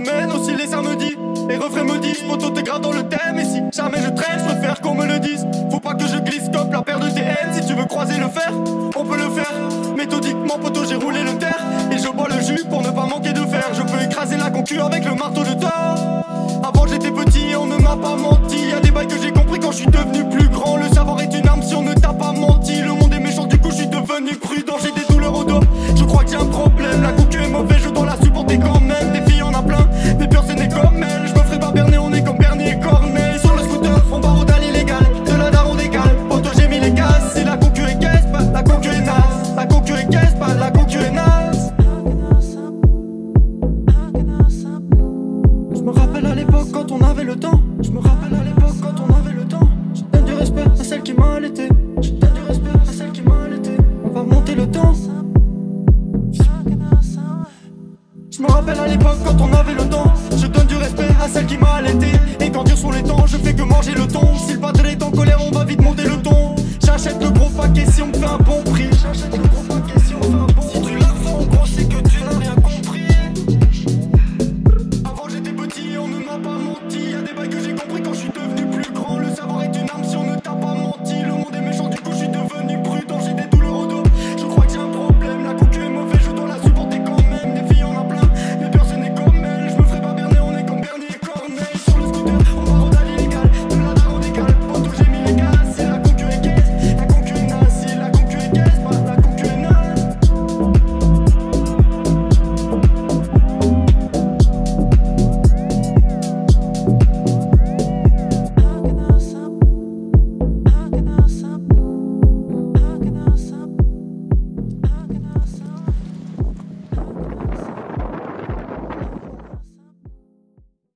mène aussi les cernes maudits, les refrains maudits, je dans le thème. Et si jamais je traîne, comme Bernie et Corneille. Sur le scooter, on part au illégal. De la daron décale, auto j'ai mis les gaz. Si la concu est caisse, pas la concu est naze. La concu est caisse, pas la concu est naze. Je me rappelle à l'époque quand on avait le temps. Je me rappelle à l'époque quand on avait le temps. Je donne du respect à celle qui m'a allaité. Je donne du respect à celle qui m'a allaité. On va monter le temps. Je me rappelle à l'époque quand on avait le temps. Je donne celle qui m'a allaité.